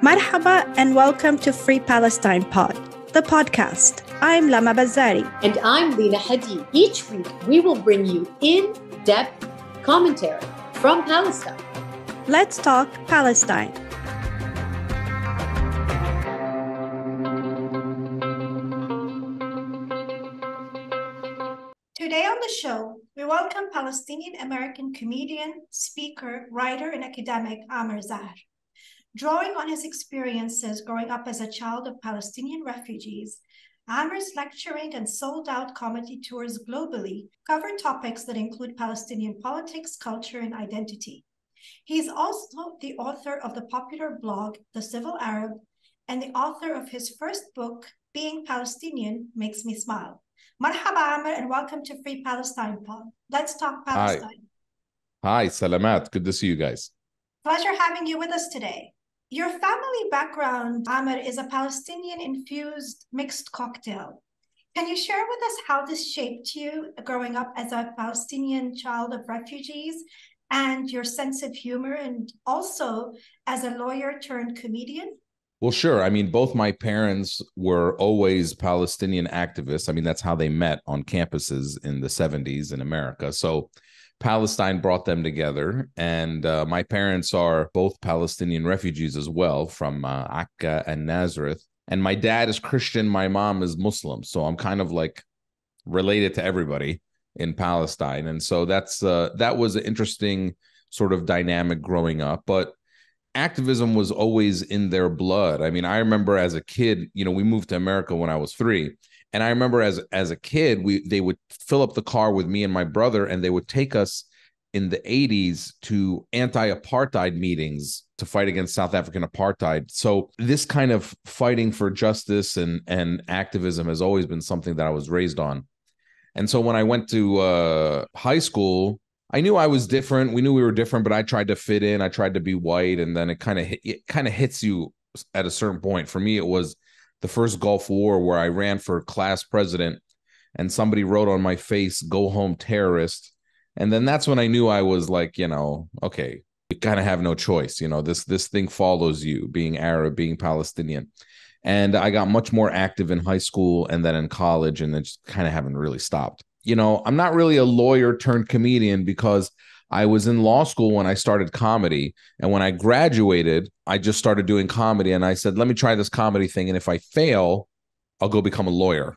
Marhaba and welcome to Free Palestine Pod, the podcast. I'm Lama Bazari. And I'm Lena Hadi. Each week, we will bring you in depth commentary from Palestine. Let's talk Palestine. Today on the show, we welcome Palestinian American comedian, speaker, writer, and academic Amer Zahr. Drawing on his experiences growing up as a child of Palestinian refugees, Amer's lecturing and sold out comedy tours globally cover topics that include Palestinian politics, culture, and identity. He is also the author of the popular blog, The Civil Arab, and the author of his first book, Being Palestinian Makes Me Smile. Marhaba Amer and welcome to Free Palestine Pod. Let's talk Palestine. Hi. Hi, Salamat. Good to see you guys. Pleasure having you with us today. Your family background, Amer, is a Palestinian infused mixed cocktail. Can you share with us how this shaped you growing up as a Palestinian child of refugees and your sense of humor and also as a lawyer turned comedian? Well, sure. I mean, both my parents were always Palestinian activists. I mean, that's how they met on campuses in the 70s in America. So Palestine brought them together. And uh, my parents are both Palestinian refugees as well from uh, Akka and Nazareth. And my dad is Christian, my mom is Muslim. So I'm kind of like related to everybody in Palestine. And so that's uh, that was an interesting sort of dynamic growing up. But activism was always in their blood. I mean, I remember as a kid, you know, we moved to America when I was three and I remember as as a kid, we they would fill up the car with me and my brother, and they would take us in the 80s to anti-apartheid meetings to fight against South African apartheid. So this kind of fighting for justice and and activism has always been something that I was raised on. And so when I went to uh, high school, I knew I was different. We knew we were different, but I tried to fit in. I tried to be white, and then it kind of it kind of hits you at a certain point. For me, it was the first Gulf War where I ran for class president and somebody wrote on my face, go home terrorist. And then that's when I knew I was like, you know, okay, you kind of have no choice. You know, this this thing follows you, being Arab, being Palestinian. And I got much more active in high school and then in college, and then just kind of haven't really stopped. You know, I'm not really a lawyer turned comedian because I was in law school when I started comedy. And when I graduated, I just started doing comedy. And I said, let me try this comedy thing. And if I fail, I'll go become a lawyer.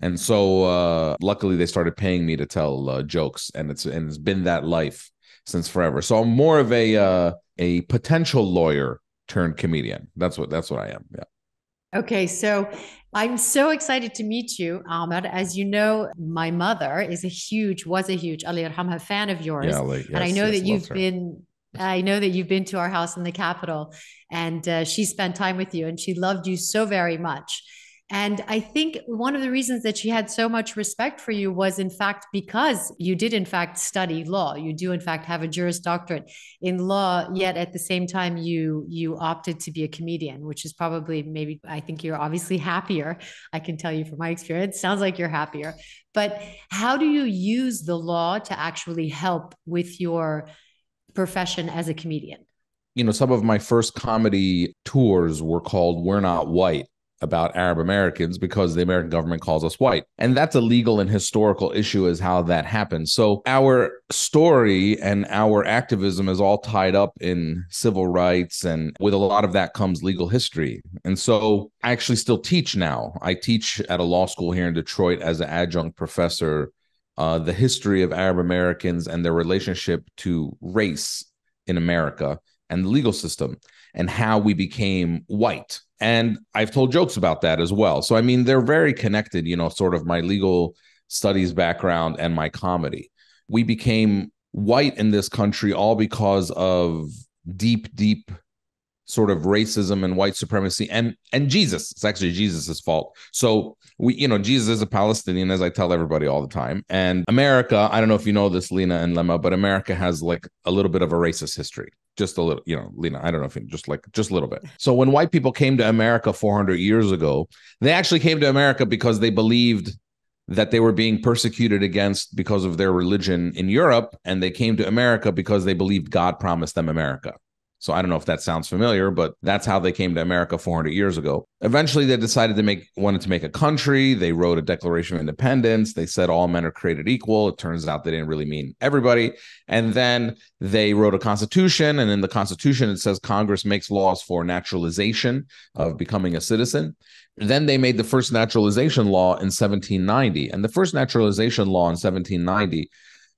And so uh, luckily they started paying me to tell uh, jokes. And it's and it's been that life since forever. So I'm more of a uh, a potential lawyer turned comedian. That's what that's what I am. Yeah. Okay, so I'm so excited to meet you, Ahmed. As you know, my mother is a huge, was a huge Ali Arhamha fan of yours. Yeah, yes, and I know yes, that you've been I know that you've been to our house in the capital and uh, she spent time with you and she loved you so very much. And I think one of the reasons that she had so much respect for you was, in fact, because you did, in fact, study law. You do, in fact, have a Juris Doctorate in law. Yet at the same time, you you opted to be a comedian, which is probably maybe I think you're obviously happier. I can tell you from my experience, sounds like you're happier. But how do you use the law to actually help with your profession as a comedian? You know, some of my first comedy tours were called "We're Not White." About Arab Americans because the American government calls us white. And that's a legal and historical issue as how that happens. So our story and our activism is all tied up in civil rights and with a lot of that comes legal history. And so I actually still teach now. I teach at a law school here in Detroit as an adjunct professor uh, the history of Arab Americans and their relationship to race in America and the legal system and how we became white and I've told jokes about that as well. So I mean, they're very connected. You know, sort of my legal studies background and my comedy. We became white in this country all because of deep, deep sort of racism and white supremacy and and Jesus. It's actually Jesus's fault. So we, you know, Jesus is a Palestinian, as I tell everybody all the time. And America, I don't know if you know this, Lena and Lema, but America has like a little bit of a racist history. Just a little, you know, Lena, I don't know if you just like just a little bit. So when white people came to America 400 years ago, they actually came to America because they believed that they were being persecuted against because of their religion in Europe, and they came to America because they believed God promised them America. So I don't know if that sounds familiar, but that's how they came to America 400 years ago. Eventually, they decided to make wanted to make a country. They wrote a Declaration of Independence. They said all men are created equal. It turns out they didn't really mean everybody. And then they wrote a constitution, and in the constitution it says Congress makes laws for naturalization of becoming a citizen. Then they made the first naturalization law in 1790, and the first naturalization law in 1790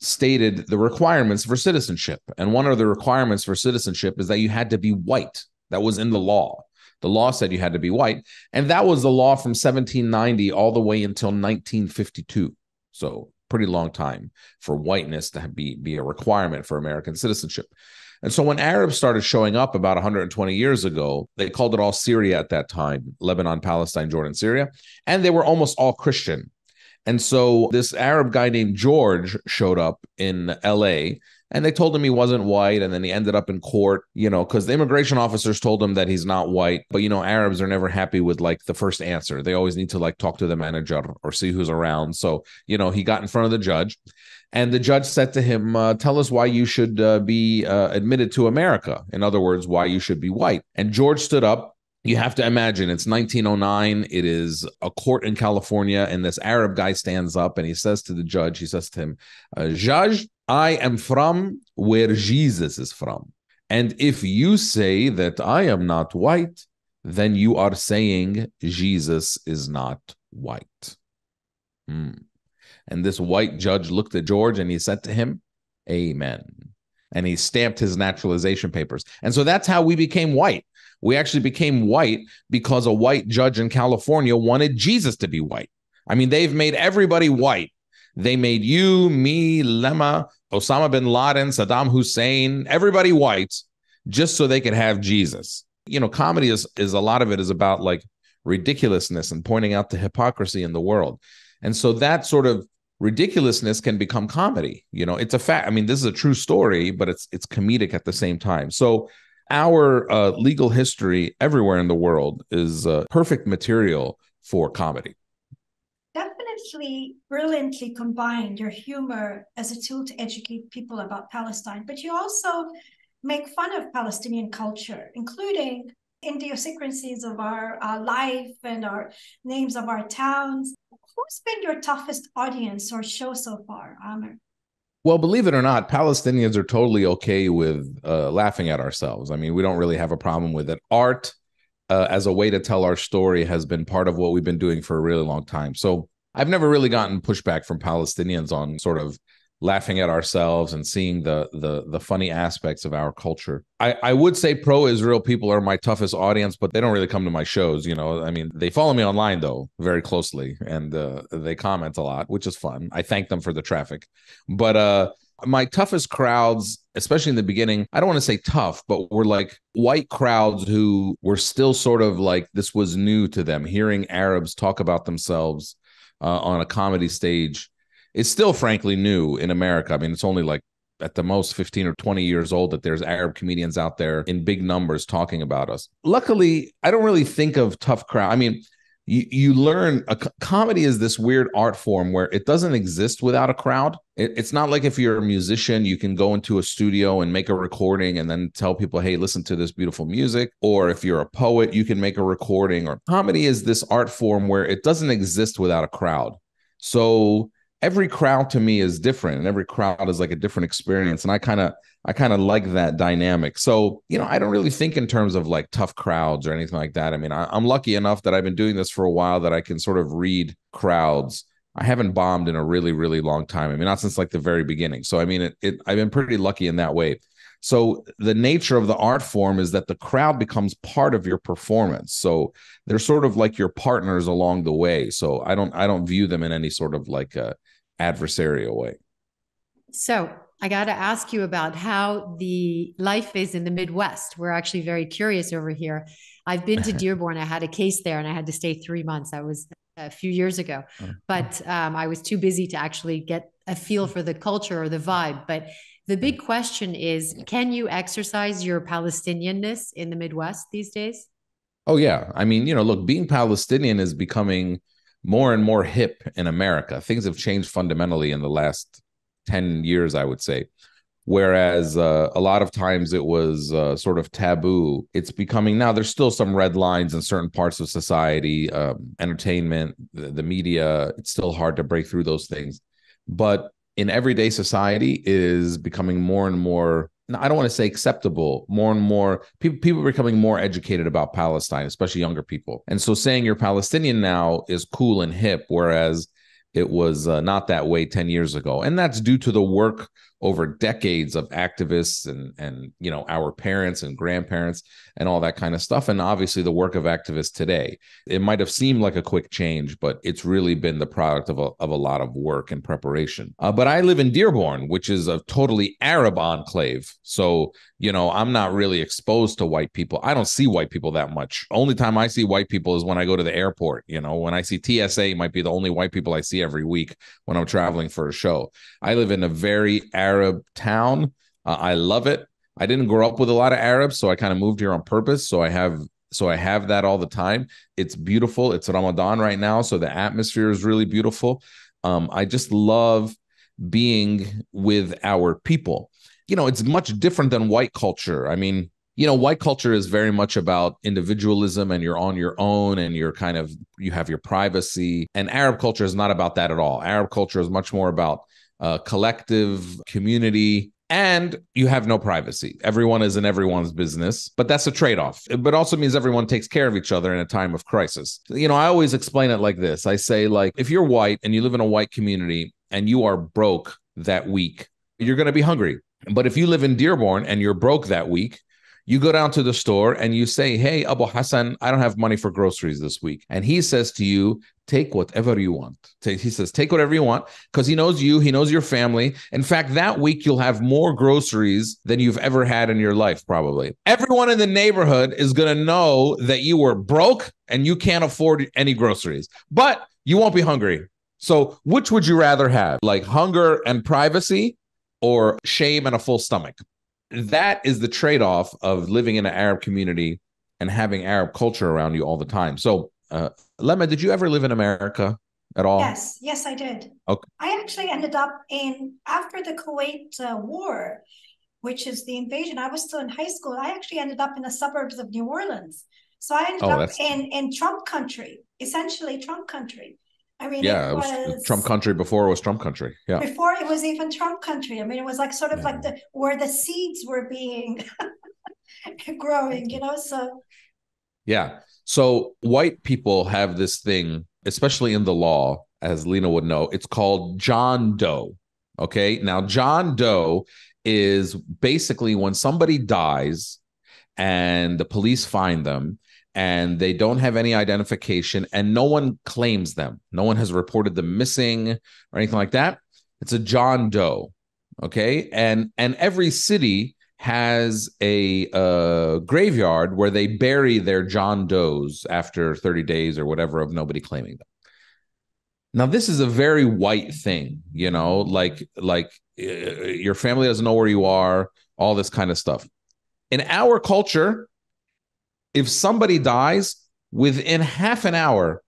stated the requirements for citizenship. And one of the requirements for citizenship is that you had to be white. That was in the law. The law said you had to be white. And that was the law from 1790 all the way until 1952. So, pretty long time for whiteness to be, be a requirement for American citizenship. And so when Arabs started showing up about 120 years ago, they called it all Syria at that time Lebanon, Palestine, Jordan, Syria. And they were almost all Christian. And so this Arab guy named George showed up in LA and they told him he wasn't white and then he ended up in court you know because the immigration officers told him that he's not white. But you know arabs are never happy with like the first answer. They always need to like talk to the manager or see who's around. So you know he got in front of the judge and the judge said to him uh, tell us why you should uh, be uh, admitted to america. In other words why you should be white. And george stood up you have to imagine it's 1909 it is a court in california and this arab guy stands up and he says to the judge he says to him uh, judge i am from where jesus is from. And if you say that i am not white then you are saying jesus is not white. Hmm. and this white judge looked at george and he said to him amen. And he stamped his naturalization papers. And so that's how we became white we actually became white because a white judge in California wanted Jesus to be white. I mean, they've made everybody white. They made you, me, Lema, Osama bin Laden, Saddam Hussein, everybody white just so they could have Jesus. You know, comedy is is a lot of it is about like ridiculousness and pointing out the hypocrisy in the world. And so that sort of ridiculousness can become comedy. You know, it's a fact. I mean, this is a true story, but it's it's comedic at the same time. So our uh, legal history everywhere in the world is uh, perfect material for comedy. Definitely brilliantly combined your humor as a tool to educate people about Palestine, but you also make fun of Palestinian culture, including idiosyncrasies of our uh, life and our names of our towns. Who's been your toughest audience or show so far, Amer? Well, believe it or not, Palestinians are totally okay with uh, laughing at ourselves. I mean, we don't really have a problem with it. Art, uh, as a way to tell our story, has been part of what we've been doing for a really long time. So I've never really gotten pushback from Palestinians on sort of laughing at ourselves and seeing the the the funny aspects of our culture. I I would say pro Israel people are my toughest audience, but they don't really come to my shows. You know, I mean, they follow me online though very closely, and uh, they comment a lot, which is fun. I thank them for the traffic, but uh. My toughest crowds, especially in the beginning, I don't want to say tough, but were like white crowds who were still sort of like this was new to them. Hearing Arabs talk about themselves uh, on a comedy stage it's still frankly new in America. I mean, it's only like at the most 15 or 20 years old that there's Arab comedians out there in big numbers talking about us. Luckily, I don't really think of tough crowd. I mean, you, you learn a comedy is this weird art form where it doesn't exist without a crowd. It, it's not like if you're a musician, you can go into a studio and make a recording and then tell people, hey, listen to this beautiful music. Or if you're a poet, you can make a recording. Or comedy is this art form where it doesn't exist without a crowd. So every crowd to me is different and every crowd is like a different experience and i kind of i kind of like that dynamic. So you know i don't really think in terms of like tough crowds or anything like that. I mean I, i'm lucky enough that i've been doing this for a while that i can sort of read crowds. I haven't bombed in a really really long time. I mean not since like the very beginning. So i mean it, it i've been pretty lucky in that way so the nature of the art form is that the crowd becomes part of your performance. So they're sort of like your partners along the way. So I don't I don't view them in any sort of like a adversarial way. So I got to ask you about how the life is in the Midwest. We're actually very curious over here. I've been to Dearborn. I had a case there and I had to stay three months. That was a few years ago, oh. but um, I was too busy to actually get a feel for the culture or the vibe. But the big question is can you exercise your Palestinianness in the Midwest these days? Oh, yeah. I mean, you know, look, being Palestinian is becoming more and more hip in America. Things have changed fundamentally in the last 10 years, I would say. Whereas uh, a lot of times it was uh, sort of taboo. It's becoming now, there's still some red lines in certain parts of society, um, entertainment, the, the media. It's still hard to break through those things. But in everyday society, is becoming more and more I don't want to say acceptable, more and more people people are becoming more educated about Palestine, especially younger people. And so saying you're Palestinian now is cool and hip, whereas it was uh, not that way 10 years ago. And that's due to the work over decades of activists and and you know our parents and grandparents and all that kind of stuff and obviously the work of activists today. It might have seemed like a quick change but it's really been the product of a, of a lot of work and preparation. Uh, but i live in dearborn which is a totally arab enclave so you know i'm not really exposed to white people. I don't see white people that much. Only time i see white people is when i go to the airport you know when i see tsa might be the only white people i see every week when i'm traveling for a show. I live in a very arab town uh, i love it I didn't grow up with a lot of Arabs, so I kind of moved here on purpose. So I have so I have that all the time. It's beautiful. It's Ramadan right now, so the atmosphere is really beautiful. Um, I just love being with our people. You know, it's much different than white culture. I mean, you know, white culture is very much about individualism and you're on your own and you're kind of you have your privacy. And Arab culture is not about that at all. Arab culture is much more about uh, collective community and you have no privacy. Everyone is in everyone's business, but that's a trade off. But also means everyone takes care of each other in a time of crisis. You know, I always explain it like this I say, like, if you're white and you live in a white community and you are broke that week, you're going to be hungry. But if you live in Dearborn and you're broke that week, you go down to the store and you say, Hey, Abu Hassan, I don't have money for groceries this week. And he says to you, Take whatever you want. He says, Take whatever you want because he knows you, he knows your family. In fact, that week you'll have more groceries than you've ever had in your life, probably. Everyone in the neighborhood is going to know that you were broke and you can't afford any groceries, but you won't be hungry. So, which would you rather have, like hunger and privacy or shame and a full stomach? That is the trade-off of living in an Arab community and having Arab culture around you all the time. So, uh, Lema, did you ever live in America at all? Yes, yes, I did. Okay. I actually ended up in after the Kuwait uh, War, which is the invasion. I was still in high school. I actually ended up in the suburbs of New Orleans. So I ended oh, up in in Trump country, essentially Trump country. I mean, yeah, it was, uh, it was, Trump country before it was Trump country. Yeah, before it was even Trump country. I mean, it was like sort of yeah. like the where the seeds were being growing, you know. So, yeah. So white people have this thing, especially in the law, as Lena would know. It's called John Doe. Okay, now John Doe is basically when somebody dies and the police find them and they don't have any identification and no one claims them. No one has reported them missing or anything like that. It's a John Doe. Okay. And and every city has a uh, graveyard where they bury their John Does after 30 days or whatever of nobody claiming them. Now this is a very white thing, you know, like like uh, your family doesn't know where you are, all this kind of stuff. In our culture, if somebody dies within half an hour,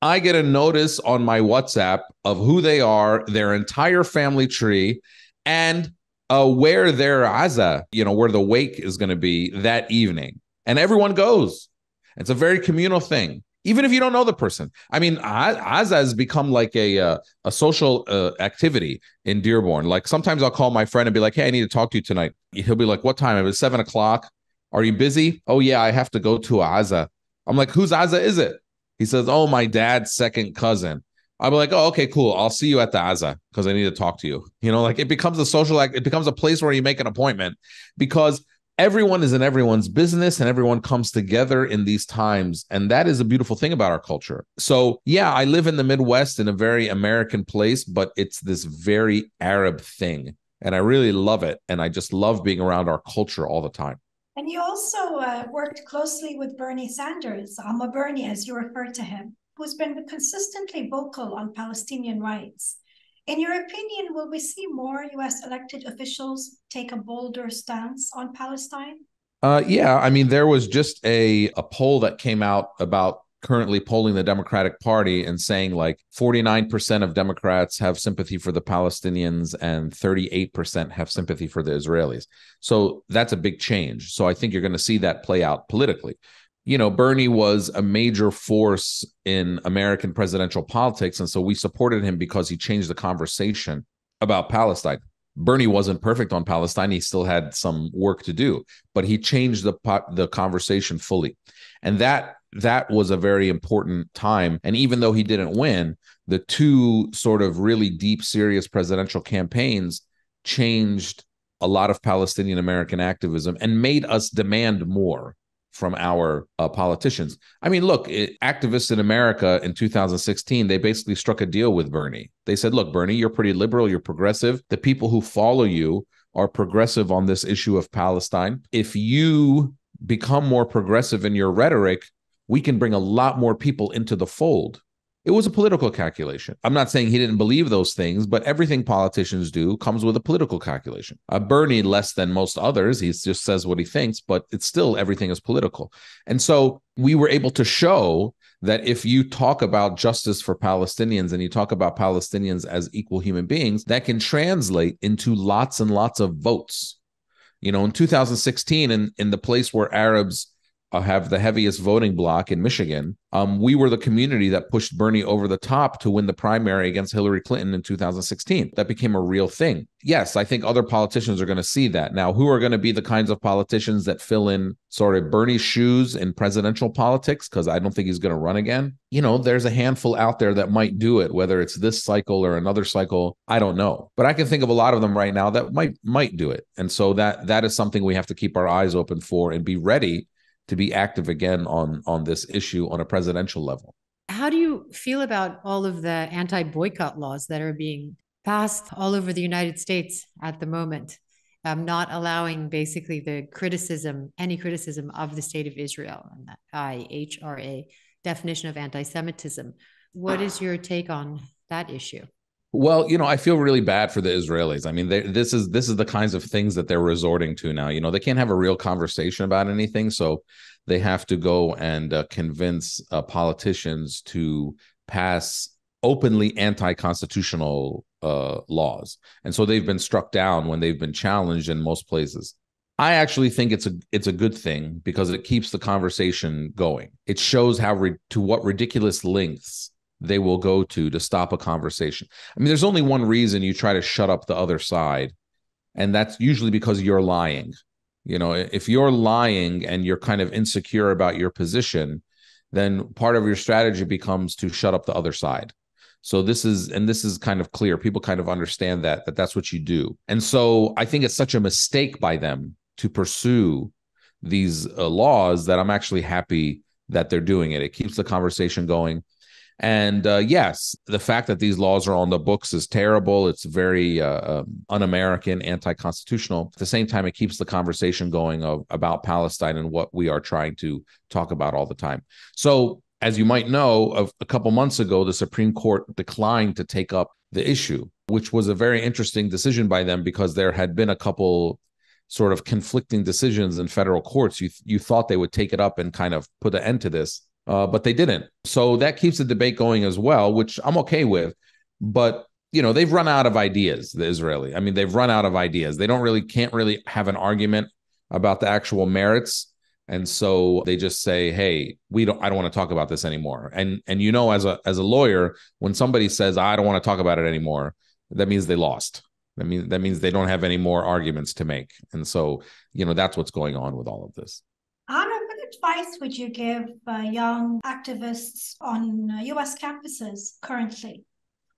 I get a notice on my WhatsApp of who they are, their entire family tree, and uh, where their aza, you know, where the wake is going to be that evening. And everyone goes. It's a very communal thing, even if you don't know the person. I mean, aza has become like a uh, a social uh, activity in Dearborn. Like sometimes I'll call my friend and be like, "Hey, I need to talk to you tonight." He'll be like, "What time?" It was seven o'clock. Are you busy? Oh, yeah, I have to go to Aza. I'm like, whose Aza is it? He says, Oh, my dad's second cousin. Be like, oh, okay, cool. I'll see you at the Aza because I need to talk to you. You know, like it becomes a social act, it becomes a place where you make an appointment because everyone is in everyone's business and everyone comes together in these times. And that is a beautiful thing about our culture. So, yeah, I live in the Midwest in a very American place, but it's this very Arab thing. And I really love it. And I just love being around our culture all the time. And you also uh, worked closely with Bernie Sanders, Ammo Bernie, as you refer to him, who's been consistently vocal on Palestinian rights. In your opinion, will we see more US elected officials take a bolder stance on Palestine? Uh, yeah, I mean, there was just a, a poll that came out about currently polling the Democratic Party and saying like 49% of Democrats have sympathy for the Palestinians and 38% have sympathy for the Israelis. So that's a big change. So I think you're going to see that play out politically. You know, Bernie was a major force in American presidential politics. And so we supported him because he changed the conversation about Palestine. Bernie wasn't perfect on Palestine. He still had some work to do, but he changed the the conversation fully. And that that was a very important time. And even though he didn't win, the two sort of really deep, serious presidential campaigns changed a lot of Palestinian American activism and made us demand more from our uh, politicians. I mean, look, it, activists in America in 2016, they basically struck a deal with Bernie. They said, look, Bernie, you're pretty liberal, you're progressive. The people who follow you are progressive on this issue of Palestine. If you become more progressive in your rhetoric, we can bring a lot more people into the fold. It was a political calculation. I'm not saying he didn't believe those things, but everything politicians do comes with a political calculation. Uh, Bernie, less than most others, he just says what he thinks, but it's still everything is political. And so we were able to show that if you talk about justice for Palestinians and you talk about Palestinians as equal human beings, that can translate into lots and lots of votes. You know, in 2016, in, in the place where Arabs have the heaviest voting block in Michigan, um, we were the community that pushed Bernie over the top to win the primary against Hillary Clinton in 2016. That became a real thing. Yes, I think other politicians are going to see that. Now, who are going to be the kinds of politicians that fill in sort of Bernie's shoes in presidential politics? Because I don't think he's going to run again. You know, there's a handful out there that might do it, whether it's this cycle or another cycle. I don't know, but I can think of a lot of them right now that might might do it. And so that that is something we have to keep our eyes open for and be ready to be active again on on this issue on a presidential level. How do you feel about all of the anti-boycott laws that are being passed all over the United States at the moment? Um, not allowing basically the criticism, any criticism of the state of Israel and the IHRA definition of anti-Semitism. What is your take on that issue? Well, you know, I feel really bad for the Israelis. I mean, this is this is the kinds of things that they're resorting to now. You know, they can't have a real conversation about anything, so they have to go and uh, convince uh, politicians to pass openly anti-constitutional uh, laws, and so they've been struck down when they've been challenged in most places. I actually think it's a it's a good thing because it keeps the conversation going. It shows how re- to what ridiculous lengths they will go to to stop a conversation. I mean, there's only one reason you try to shut up the other side, and that's usually because you're lying. You know, if you're lying and you're kind of insecure about your position, then part of your strategy becomes to shut up the other side. So this is and this is kind of clear. People kind of understand that that that's what you do. And so I think it's such a mistake by them to pursue these uh, laws that I'm actually happy that they're doing it. It keeps the conversation going. And uh, yes, the fact that these laws are on the books is terrible. It's very uh, um, un-American, anti-constitutional. At the same time, it keeps the conversation going of about Palestine and what we are trying to talk about all the time. So, as you might know, a couple months ago, the Supreme Court declined to take up the issue, which was a very interesting decision by them because there had been a couple sort of conflicting decisions in federal courts. You you thought they would take it up and kind of put an end to this uh, but they didn't. So that keeps the debate going as well, which I'm okay with. But you know, they've run out of ideas. The Israeli, I mean, they've run out of ideas. They don't really can't really have an argument about the actual merits, and so they just say, "Hey, we don't. I don't want to talk about this anymore." And and you know, as a as a lawyer, when somebody says, "I don't want to talk about it anymore," that means they lost. That means that means they don't have any more arguments to make. And so, you know, that's what's going on with all of this advice would you give uh, young activists on uh, US campuses currently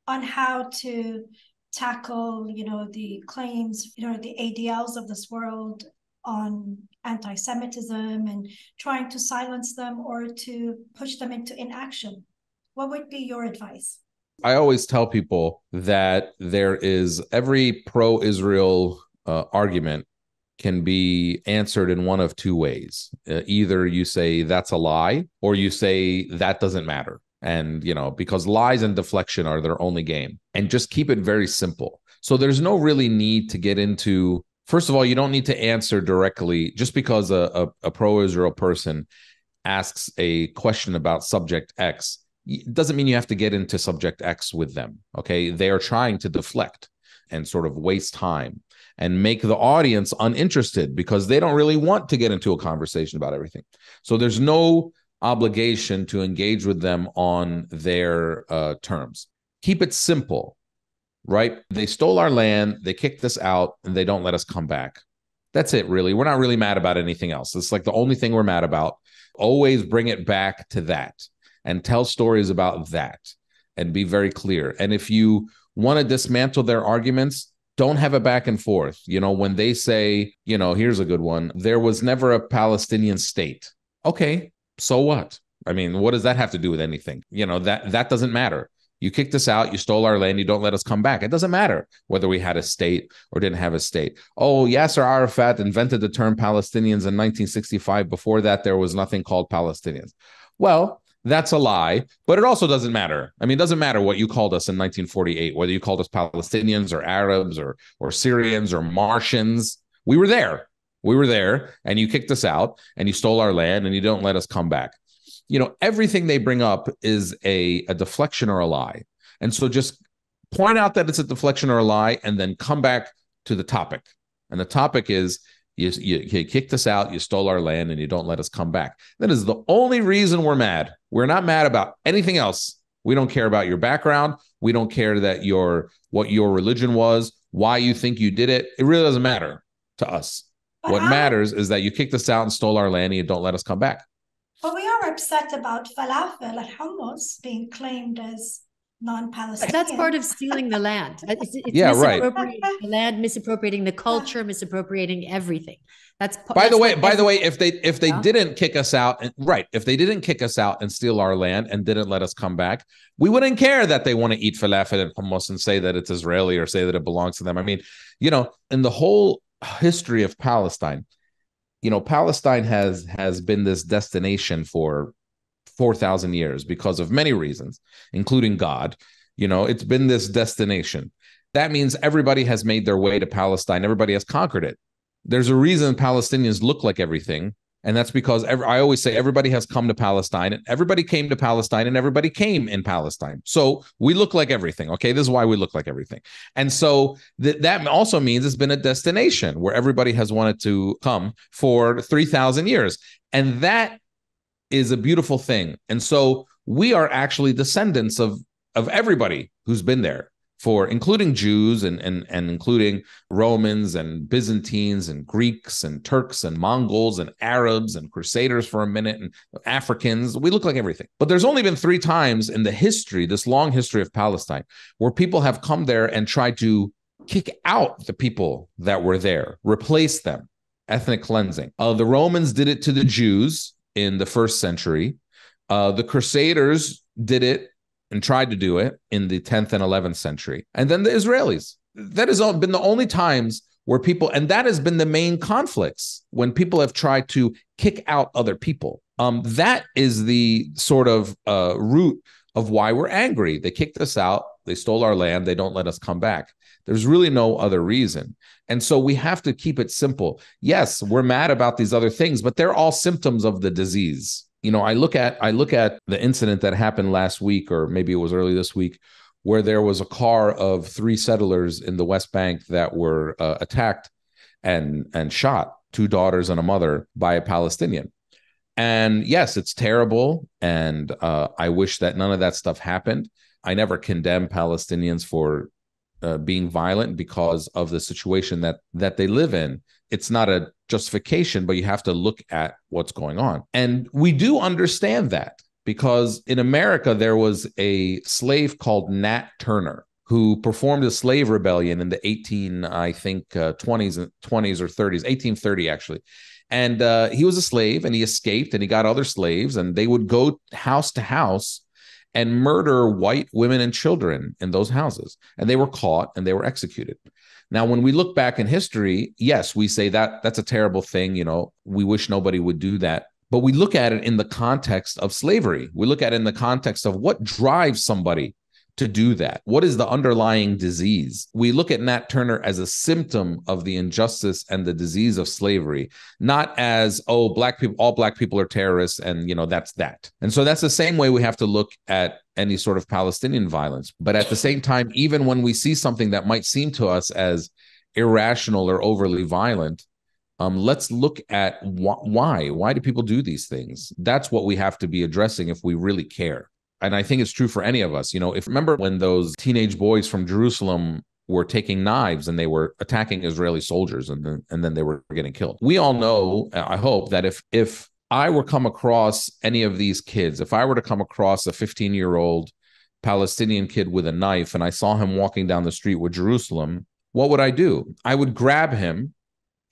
on how to tackle, you know, the claims, you know, the ADLs of this world on anti-Semitism and trying to silence them or to push them into inaction? What would be your advice? I always tell people that there is every pro Israel uh, argument can be answered in one of two ways. Uh, either you say that's a lie or you say that doesn't matter. And, you know, because lies and deflection are their only game. And just keep it very simple. So there's no really need to get into, first of all, you don't need to answer directly just because a, a, a pro Israel person asks a question about subject X, it doesn't mean you have to get into subject X with them. Okay. They are trying to deflect and sort of waste time and make the audience uninterested because they don't really want to get into a conversation about everything. So there's no obligation to engage with them on their uh, terms. Keep it simple, right? They stole our land, they kicked us out, and they don't let us come back. That's it, really. We're not really mad about anything else. It's like the only thing we're mad about. Always bring it back to that and tell stories about that and be very clear. And if you want to dismantle their arguments, don't have a back and forth. You know, when they say, you know, here's a good one there was never a Palestinian state. Okay, so what? I mean, what does that have to do with anything? You know, that that doesn't matter. You kicked us out, you stole our land, you don't let us come back. It doesn't matter whether we had a state or didn't have a state. Oh, Yasser Arafat invented the term Palestinians in 1965. Before that, there was nothing called Palestinians. Well, that's a lie, but it also doesn't matter. I mean, it doesn't matter what you called us in 1948, whether you called us Palestinians or Arabs or or Syrians or Martians. We were there. We were there, and you kicked us out, and you stole our land, and you don't let us come back. You know, everything they bring up is a, a deflection or a lie. And so just point out that it's a deflection or a lie, and then come back to the topic. And the topic is you, you, you, kicked us out, you stole our land, and you don't let us come back. That is the only reason we're mad. We're not mad about anything else. We don't care about your background. We don't care that your what your religion was, why you think you did it. It really doesn't matter to us. But what how, matters is that you kicked us out and stole our land and you don't let us come back. But we are upset about falafel and hummus being claimed as non-Palestinian. That's part of stealing the land. It's, it's yeah, right. The land, misappropriating the culture, misappropriating everything. That's by that's the way. By the way, if they if they yeah. didn't kick us out, and, right? If they didn't kick us out and steal our land and didn't let us come back, we wouldn't care that they want to eat falafel and hummus and say that it's Israeli or say that it belongs to them. I mean, you know, in the whole history of Palestine, you know, Palestine has has been this destination for 4,000 years because of many reasons, including God. You know, it's been this destination. That means everybody has made their way to Palestine, everybody has conquered it. There's a reason Palestinians look like everything. And that's because every, I always say everybody has come to Palestine and everybody came to Palestine and everybody came in Palestine. So we look like everything. Okay. This is why we look like everything. And so th- that also means it's been a destination where everybody has wanted to come for 3,000 years. And that is a beautiful thing. And so we are actually descendants of of everybody who's been there for including Jews and and and including Romans and Byzantines and Greeks and Turks and Mongols and Arabs and Crusaders for a minute and Africans. We look like everything. But there's only been 3 times in the history, this long history of Palestine, where people have come there and tried to kick out the people that were there, replace them, ethnic cleansing. Uh, the Romans did it to the Jews in the first century. Uh, the Crusaders did it and tried to do it in the 10th and 11th century. And then the Israelis. That has been the only times where people, and that has been the main conflicts when people have tried to kick out other people. Um, that is the sort of uh, root of why we're angry. They kicked us out, they stole our land, they don't let us come back. There's really no other reason. And so we have to keep it simple. Yes, we're mad about these other things, but they're all symptoms of the disease. You know, I look at I look at the incident that happened last week or maybe it was early this week where there was a car of three settlers in the West Bank that were uh, attacked and and shot, two daughters and a mother by a Palestinian. And yes, it's terrible and uh, I wish that none of that stuff happened. I never condemn Palestinians for uh, being violent because of the situation that that they live in. It's not a justification but you have to look at what's going on. And we do understand that because in america there was a slave called nat turner who performed a slave rebellion in the 18 i think uh, 20s 20s or 30s 1830 actually. And uh, he was a slave and he escaped and he got other slaves and they would go house to house and murder white women and children in those houses. And they were caught and they were executed. Now, when we look back in history, yes, we say that that's a terrible thing. You know, we wish nobody would do that. But we look at it in the context of slavery. We look at it in the context of what drives somebody to do that? What is the underlying disease? We look at Nat Turner as a symptom of the injustice and the disease of slavery, not as, oh, black people, all black people are terrorists, and you know, that's that. And so that's the same way we have to look at any sort of Palestinian violence. But at the same time, even when we see something that might seem to us as irrational or overly violent, um, let's look at wh- why. Why do people do these things? That's what we have to be addressing if we really care and I think it's true for any of us. You know, if remember when those teenage boys from Jerusalem were taking knives and they were attacking Israeli soldiers and then and then they were getting killed. We all know, I hope, that if if I were come across any of these kids, if I were to come across a 15 year old Palestinian kid with a knife and I saw him walking down the street with Jerusalem, what would I do? I would grab him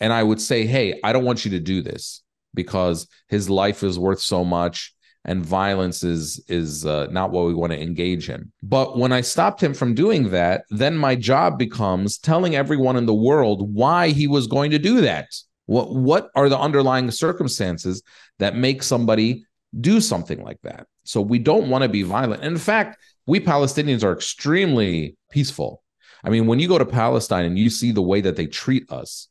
and I would say, Hey, I don't want you to do this because his life is worth so much and violence is is uh, not what we want to engage in. But when I stopped him from doing that, then my job becomes telling everyone in the world why he was going to do that. What what are the underlying circumstances that make somebody do something like that? So we don't want to be violent. In fact, we Palestinians are extremely peaceful. I mean, when you go to Palestine and you see the way that they treat us,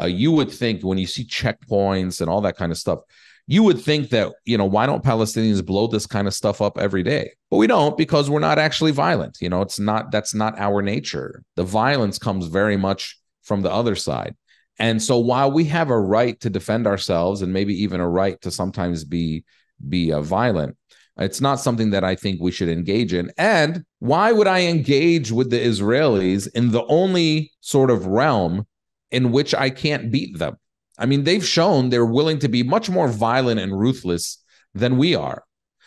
uh, you would think when you see checkpoints and all that kind of stuff, you would think that, you know, why don't Palestinians blow this kind of stuff up every day? But we don't because we're not actually violent. You know, it's not, that's not our nature. The violence comes very much from the other side. And so while we have a right to defend ourselves and maybe even a right to sometimes be, be uh, violent, it's not something that I think we should engage in. And why would I engage with the Israelis in the only sort of realm in which I can't beat them? I mean, they've shown they're willing to be much more violent and ruthless than we are.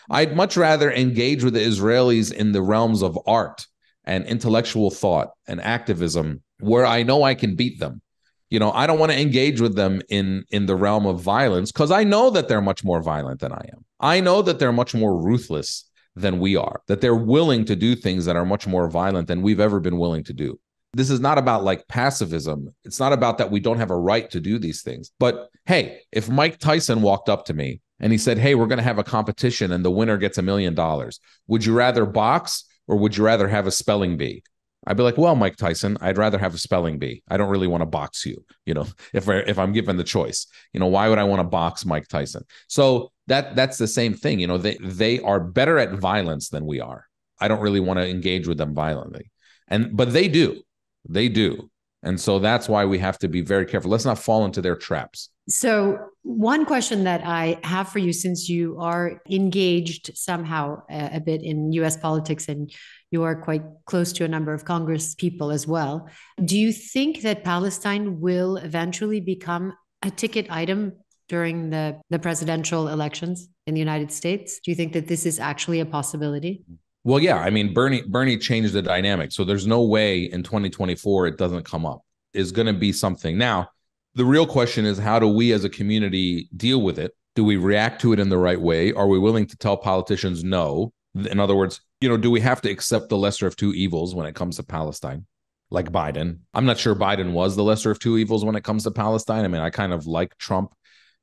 I'd much rather engage with the Israelis in the realms of art and intellectual thought and activism where I know I can beat them. You know, I don't want to engage with them in in the realm of violence because I know that they're much more violent than I am. I know that they're much more ruthless than we are, that they're willing to do things that are much more violent than we've ever been willing to do. This is not about like pacifism. It's not about that we don't have a right to do these things. But hey, if Mike Tyson walked up to me and he said, Hey, we're going to have a competition and the winner gets a million dollars, would you rather box or would you rather have a spelling bee? I'd be like, well, Mike Tyson, I'd rather have a spelling bee. I don't really want to box you. You know, if if I'm given the choice, you know, why would I want to box Mike Tyson? So that that's the same thing. You know, they they are better at violence than we are. I don't really want to engage with them violently, and but they do. They do. And so that's why we have to be very careful. Let's not fall into their traps. So, one question that I have for you, since you are engaged somehow a, a, bit in US politics and you are quite close to a number of Congress people as well, do you think that Palestine will eventually become a ticket item during the, the presidential elections in the United States? Do you think that this is actually a possibility? Mm-hmm. Well, yeah, I mean Bernie Bernie changed the dynamic, so there's no way in 2024 it doesn't come up. Is going to be something. Now, the real question is how do we as a community deal with it? Do we react to it in the right way? Are we willing to tell politicians no? In other words, you know, do we have to accept the lesser of two evils when it comes to Palestine? Like Biden. I'm not sure Biden was the lesser of two evils when it comes to Palestine. I mean, I kind of like Trump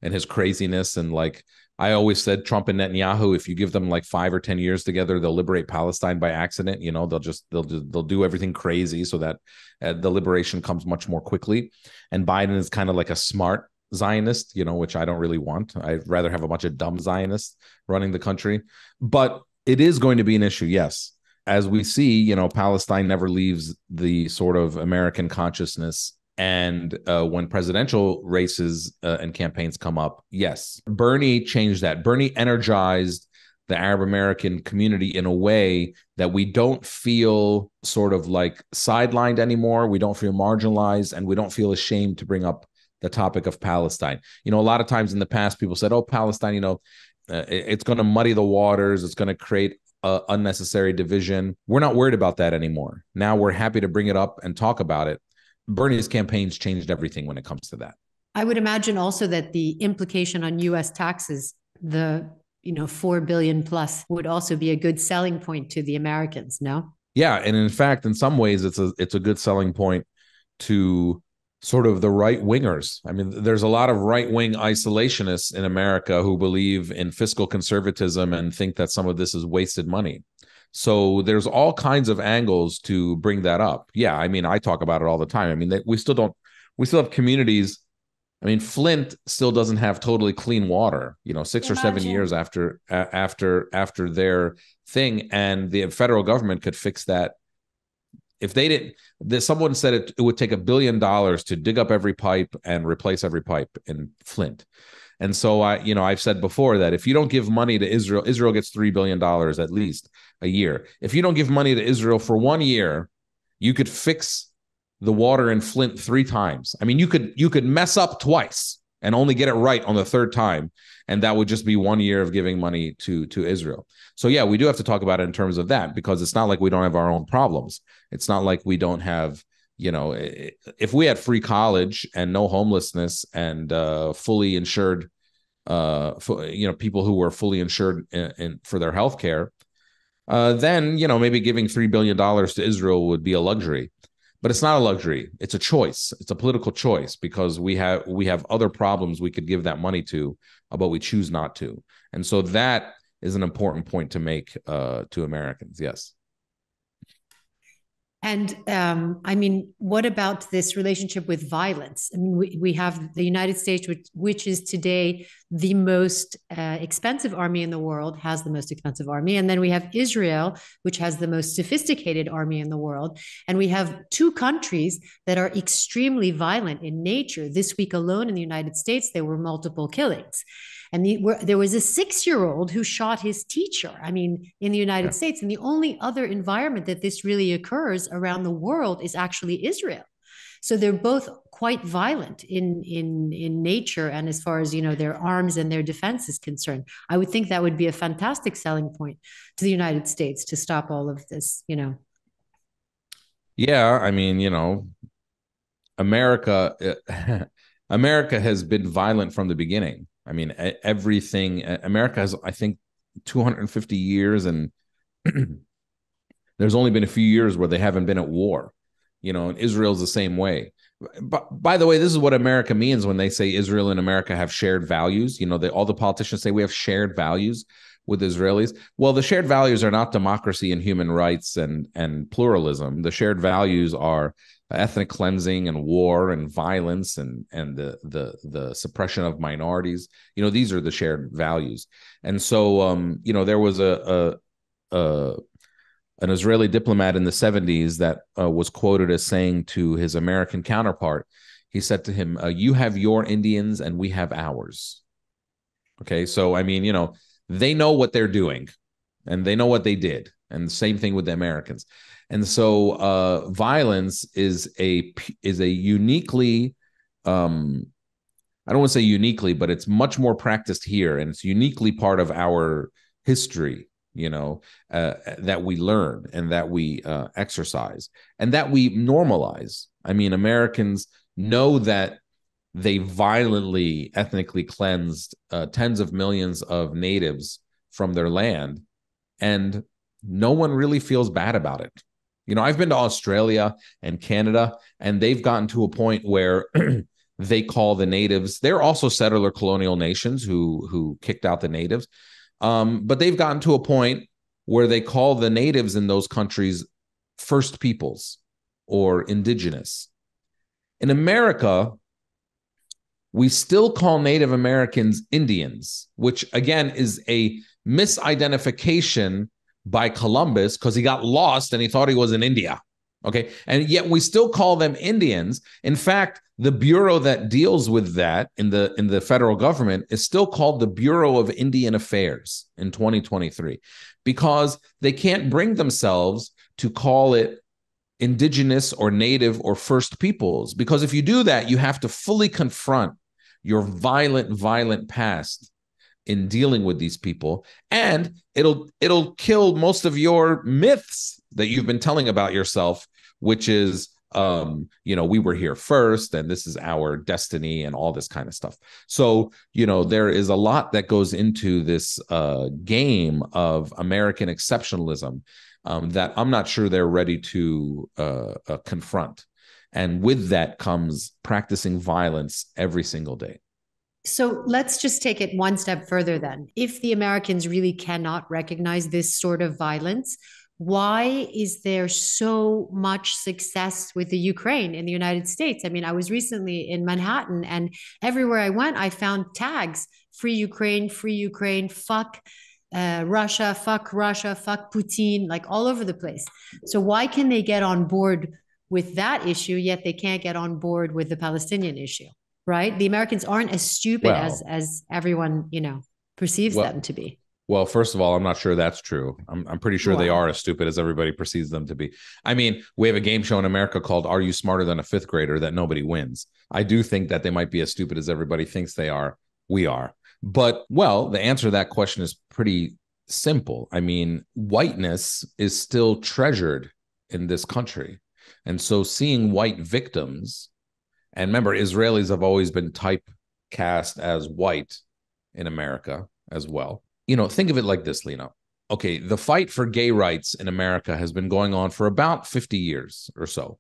and his craziness and like I always said Trump and Netanyahu, if you give them like five or ten years together, they'll liberate Palestine by accident. You know, they'll just they'll they'll do everything crazy so that uh, the liberation comes much more quickly. And Biden is kind of like a smart Zionist, you know, which I don't really want. I'd rather have a bunch of dumb Zionists running the country. But it is going to be an issue, yes. As we see, you know, Palestine never leaves the sort of American consciousness and uh, when presidential races uh, and campaigns come up, yes, Bernie changed that. Bernie energized the Arab American community in a way that we don't feel sort of like sidelined anymore. We don't feel marginalized and we don't feel ashamed to bring up the topic of Palestine. You know, a lot of times in the past, people said, oh, Palestine, you know, uh, it's going to muddy the waters, it's going to create uh, unnecessary division. We're not worried about that anymore. Now we're happy to bring it up and talk about it Bernie's campaigns changed everything when it comes to that. I would imagine also that the implication on US taxes, the you know 4 billion plus would also be a good selling point to the Americans, no? Yeah, and in fact in some ways it's a it's a good selling point to sort of the right wingers. I mean, there's a lot of right wing isolationists in America who believe in fiscal conservatism and think that some of this is wasted money. So there's all kinds of angles to bring that up. Yeah, I mean, I talk about it all the time. I mean, they, we still don't, we still have communities. I mean, Flint still doesn't have totally clean water. You know, six Imagine. or seven years after after after their thing, and the federal government could fix that if they didn't this, someone said it, it would take a billion dollars to dig up every pipe and replace every pipe in flint and so i you know i've said before that if you don't give money to israel israel gets 3 billion dollars at least a year if you don't give money to israel for one year you could fix the water in flint three times i mean you could you could mess up twice and only get it right on the third time and that would just be one year of giving money to to Israel. So yeah, we do have to talk about it in terms of that because it's not like we don't have our own problems. It's not like we don't have you know if we had free college and no homelessness and uh, fully insured uh you know people who were fully insured in, in for their health care uh, then you know maybe giving three billion dollars to Israel would be a luxury but it's not a luxury. It's a choice. It's a political choice because we have we have other problems we could give that money to but we choose not to. And so that is an important point to make uh, to americans. Yes and um, I mean, what about this relationship with violence? I mean, we, we have the United States, which, which is today the most uh, expensive army in the world, has the most expensive army. And then we have Israel, which has the most sophisticated army in the world. And we have two countries that are extremely violent in nature. This week alone in the United States, there were multiple killings. And the, where, there was a six year old who shot his teacher, I mean, in the United yeah. States. And the only other environment that this really occurs around the world is actually Israel. So they're both quite violent in in in nature and as far as you know their arms and their defense is concerned. I would think that would be a fantastic selling point to the United States to stop all of this, you know. Yeah, I mean, you know, America America has been violent from the beginning. I mean, everything. America has, I think, 250 years, and there's only been a few years where they haven't been at war. You know, and Israel's the same way. But by the way, this is what America means when they say Israel and America have shared values. You know, they, all the politicians say we have shared values with Israelis. Well, the shared values are not democracy and human rights and and pluralism. The shared values are ethnic cleansing and war and violence and and the the the suppression of minorities you know these are the shared values and so um you know there was a a, a an israeli diplomat in the 70s that uh, was quoted as saying to his american counterpart he said to him uh, you have your indians and we have ours okay so i mean you know they know what they're doing and they know what they did and the same thing with the americans and so uh, violence is a is a uniquely um, I don't want to say uniquely, but it's much more practiced here, and it's uniquely part of our history. You know uh, that we learn and that we uh, exercise and that we normalize. I mean, Americans know that they violently ethnically cleansed uh, tens of millions of natives from their land, and no one really feels bad about it. You know, I've been to Australia and Canada, and they've gotten to a point where they call the natives. They're also settler colonial nations who who kicked out the natives, um, but they've gotten to a point where they call the natives in those countries first peoples or indigenous. In America, we still call Native Americans Indians, which again is a misidentification by Columbus because he got lost and he thought he was in India. Okay. And yet we still call them Indians. In fact, the bureau that deals with that in the in the federal government is still called the Bureau of Indian Affairs in 2023 because they can't bring themselves to call it indigenous or native or first peoples because if you do that you have to fully confront your violent violent past in dealing with these people. And it'll it'll kill most of your myths that you've been telling about yourself which is um you know we were here first and this is our destiny and all this kind of stuff. So you know there is a lot that goes into this uh game of american exceptionalism um that i'm not sure they're ready to uh, uh confront and with that comes practicing violence every single day so let's just take it one step further then. If the Americans really cannot recognize this sort of violence, why is there so much success with the Ukraine in the United States? I mean, I was recently in Manhattan and everywhere I went, I found tags free Ukraine, free Ukraine, fuck uh, Russia, fuck Russia, fuck Putin, like all over the place. So, why can they get on board with that issue, yet they can't get on board with the Palestinian issue? Right? The Americans aren't as stupid well, as as everyone, you know, perceives well, them to be. Well, first of all, I'm not sure that's true. I'm, I'm pretty sure wow. they are as stupid as everybody perceives them to be. I mean, we have a game show in America called Are You Smarter Than a Fifth Grader that nobody wins. I do think that they might be as stupid as everybody thinks they are. We are. But, well, the answer to that question is pretty simple. I mean, whiteness is still treasured in this country. And so seeing white victims, and remember, Israelis have always been typecast as white in America as well you know, think of it like this, Lena. Okay, the fight for gay rights in America has been going on for about 50 years or so.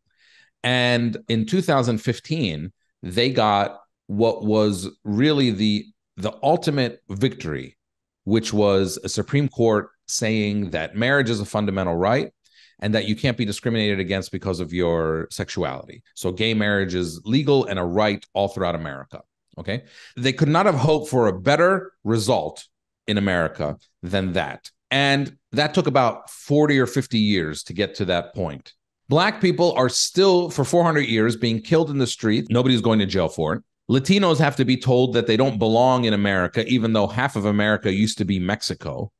And in 2015, they got what was really the the ultimate victory, which was a Supreme Court saying that marriage is a fundamental right and that you can't be discriminated against because of your sexuality. So gay marriage is legal and a right all throughout America. Okay. They could not have hoped for a better result in America than that. And that took about 40 or 50 years to get to that point. Black people are still, for 400 years, being killed in the street. Nobody's going to jail for it. Latinos have to be told that they don't belong in America, even though half of America used to be Mexico.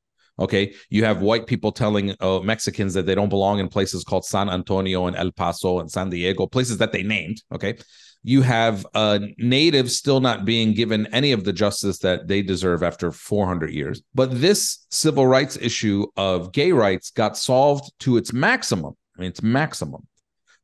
Okay. You have white people telling uh, Mexicans that they don't belong in places called San Antonio and El Paso and San Diego, places that they named. Okay you have uh, natives still not being given any of the justice that they deserve after 400 years. But this civil rights issue of gay rights got solved to its maximum. I mean, its maximum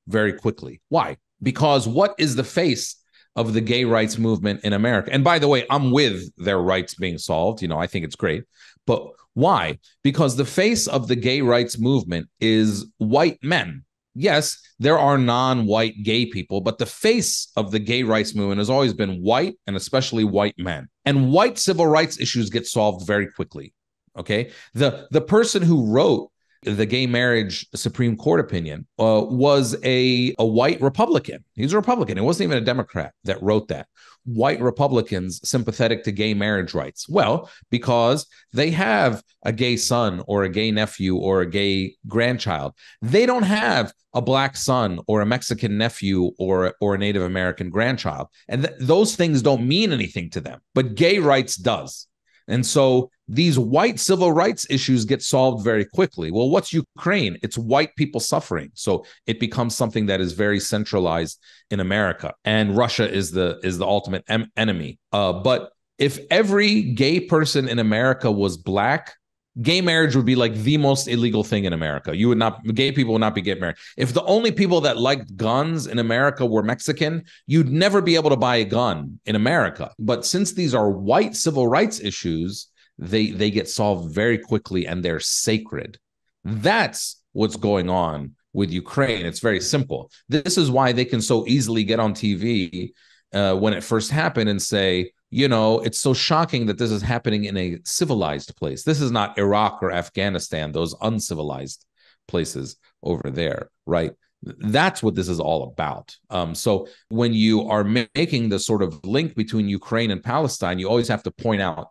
very quickly. Why? Because what is the face of the gay rights movement in America? And by the way, I'm with their rights being solved. You know, I think it's great. But why? Because the face of the gay rights movement is white men yes, there are non white gay people, but the face of the gay rights movement has always been white and especially white men. And white civil rights issues get solved very quickly. Okay. The, the person who wrote the gay marriage Supreme Court opinion uh, was a, a white Republican. He's a Republican. It wasn't even a Democrat that wrote that white Republicans sympathetic to gay marriage rights? Well, because they have a gay son or a gay nephew or a gay grandchild. They don't have a black son or a Mexican nephew or, or a Native American grandchild. And th- those things don't mean anything to them, but gay rights does. And so these white civil rights issues get solved very quickly. Well, what's Ukraine? It's white people suffering. So it becomes something that is very centralized in America. And Russia is the is the ultimate em- enemy. Uh, but if every gay person in America was black, gay marriage would be like the most illegal thing in America. You would not gay people would not be getting married. If the only people that liked guns in America were Mexican, you'd never be able to buy a gun in America. But since these are white civil rights issues, they they get solved very quickly and they're sacred. That's what's going on with Ukraine. It's very simple. This is why they can so easily get on TV uh, when it first happened and say, you know, it's so shocking that this is happening in a civilized place. This is not Iraq or Afghanistan, those uncivilized places over there, right? That's what this is all about. Um, so when you are making the sort of link between Ukraine and Palestine, you always have to point out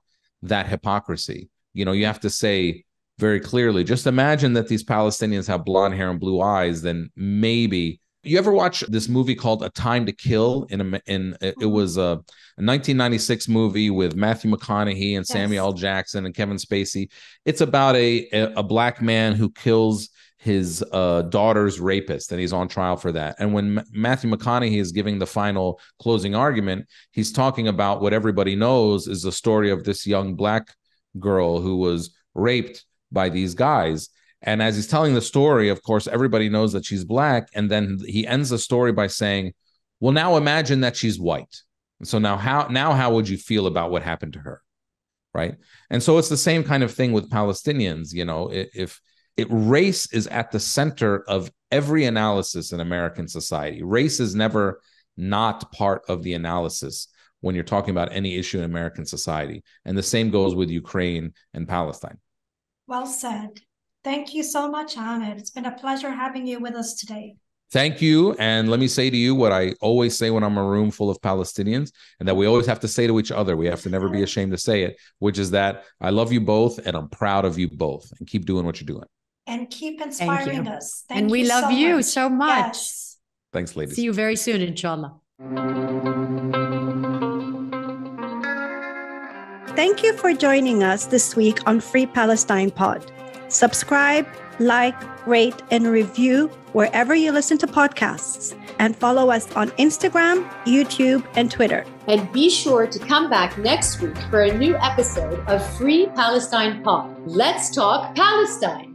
that hypocrisy. You know, you have to say very clearly, just imagine that these Palestinians have blonde hair and blue eyes, then maybe you ever watch this movie called A Time to Kill? In a, in it was a, a 1996 movie with Matthew McConaughey and yes. Samuel L. Jackson and Kevin Spacey. It's about a a, a black man who kills his uh, daughter's rapist, and he's on trial for that. And when M- Matthew McConaughey is giving the final closing argument, he's talking about what everybody knows is the story of this young black girl who was raped by these guys. And as he's telling the story, of course, everybody knows that she's black. And then he ends the story by saying, "Well, now imagine that she's white. So now, how now how would you feel about what happened to her?" Right. And so it's the same kind of thing with Palestinians. You know, if it race is at the center of every analysis in American society. Race is never not part of the analysis when you're talking about any issue in American society. And the same goes with Ukraine and Palestine. Well said. Thank you so much, Amer. It's been a pleasure having you with us today. Thank you. And let me say to you what I always say when I'm in a room full of Palestinians, and that we always have to say to each other. We have to never be ashamed to say it, which is that I love you both and I'm proud of you both. And keep doing what you're doing. And keep inspiring Thank us. Thank and we love so you much. so much. Yes. Thanks, ladies. See you very soon, inshallah. Thank you for joining us this week on Free Palestine Pod. Subscribe, like, rate, and review wherever you listen to podcasts. And follow us on Instagram, YouTube, and Twitter. And be sure to come back next week for a new episode of Free Palestine Pod. Let's talk Palestine.